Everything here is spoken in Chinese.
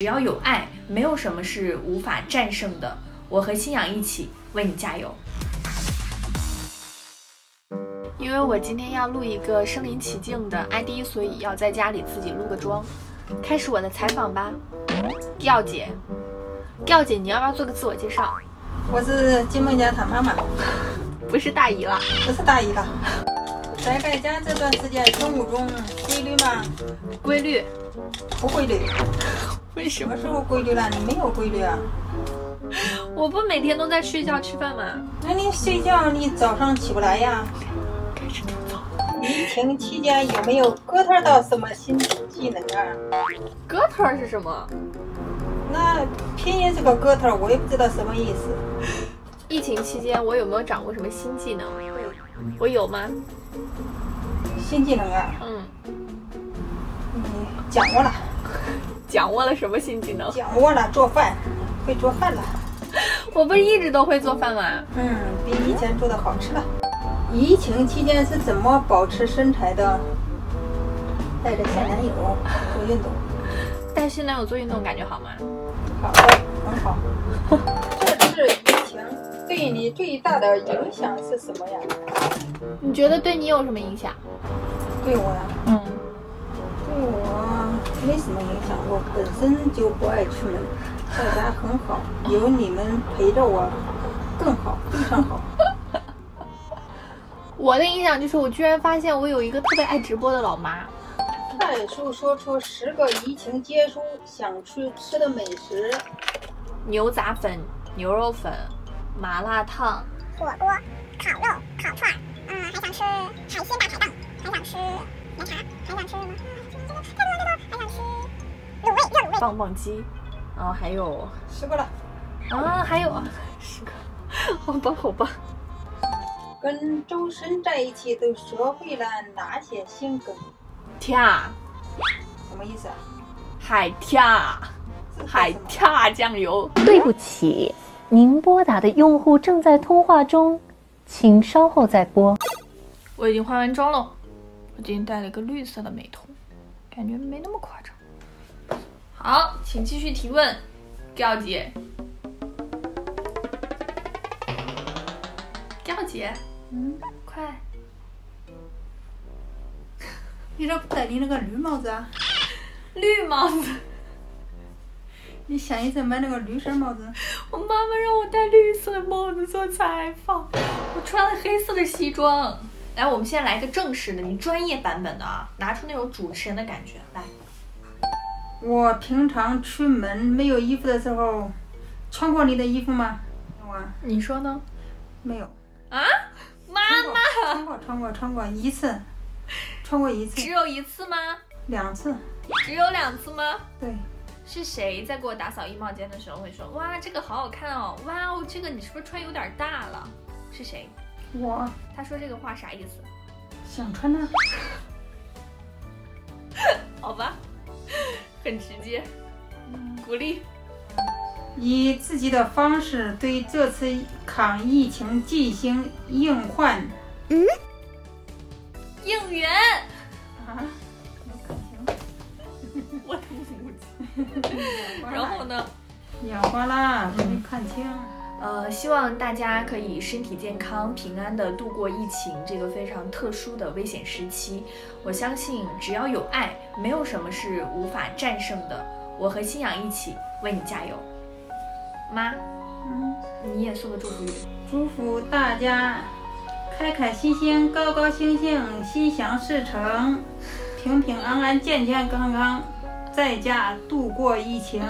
只要有爱，没有什么是无法战胜的。我和新阳一起为你加油。因为我今天要录一个身临其境的 ID，所以要在家里自己录个妆。开始我的采访吧，调姐，调姐，你要不要做个自我介绍？我是金梦家她妈妈，不是大姨了，不是大姨了。在在家这段时间，生物钟规律吗？规律，不规律。为什么？什么时候规律了？你没有规律啊？我不每天都在睡觉吃饭吗？那你睡觉，你早上起不来呀？开始吐槽。疫情期间有没有割摊到什么新技能啊？割摊是什么？那拼音这个割摊，我也不知道什么意思。疫情期间我有没有掌握什么新技能？我有吗？新技能啊？嗯，你掌握了。掌握了什么新技能？掌握了做饭，会做饭了。我不是一直都会做饭吗？嗯，比以前做的好吃了。疫情期间是怎么保持身材的？带着现男友做运动。带现男友做运动感觉好吗？好的，很好。这次疫情对你最大的影响是什么呀？你觉得对你有什么影响？对我呀？嗯。对我没什么影响，我本身就不爱出门，在家很好，有你们陪着我，更好，非常好。我的影响就是，我居然发现我有一个特别爱直播的老妈。快速说出十个疫情结束想去吃的美食：牛杂粉、牛肉粉、麻辣烫、火锅、烤肉、烤串，嗯，还想吃海鲜大排档，还想吃奶茶，棒棒鸡，然后还有十个了，啊，还有十个，好吧，好吧。跟周深在一起都学会了哪些新梗？跳，什么意思啊？海跳，海跳酱油。对不起，您拨打的用户正在通话中，请稍后再拨。我已经化完妆了，我今天戴了一个绿色的美瞳，感觉没那么夸张。好，请继续提问，调姐。调姐，嗯，快！你咋不戴你那个绿帽子啊？绿帽子？你下一次买那个绿色帽子。我妈妈让我戴绿色帽子做采访，我穿了黑色的西装。来，我们现在来个正式的，你专业版本的啊，拿出那种主持人的感觉来。我平常出门没有衣服的时候，穿过你的衣服吗？有啊，你说呢？没有。啊？妈妈。穿过，穿过，穿过一次，穿过一次。只有一次吗？两次。只有两次吗？对。是谁在给我打扫衣帽间的时候会说：“哇，这个好好看哦！哇哦，这个你是不是穿有点大了？”是谁？我。他说这个话啥意思？想穿呢。好很直接，鼓励，以自己的方式对这次抗疫情进行应换，嗯，应援。啊，我的母亲，然后呢？眼花啦，没看清。呃，希望大家可以身体健康、平安的度过疫情这个非常特殊的危险时期。我相信，只要有爱，没有什么是无法战胜的。我和新阳一起为你加油，妈，嗯，你也送个祝福语，祝福大家开开心心、高高兴兴、心想事成、平平安安、健健康康，在家度过疫情。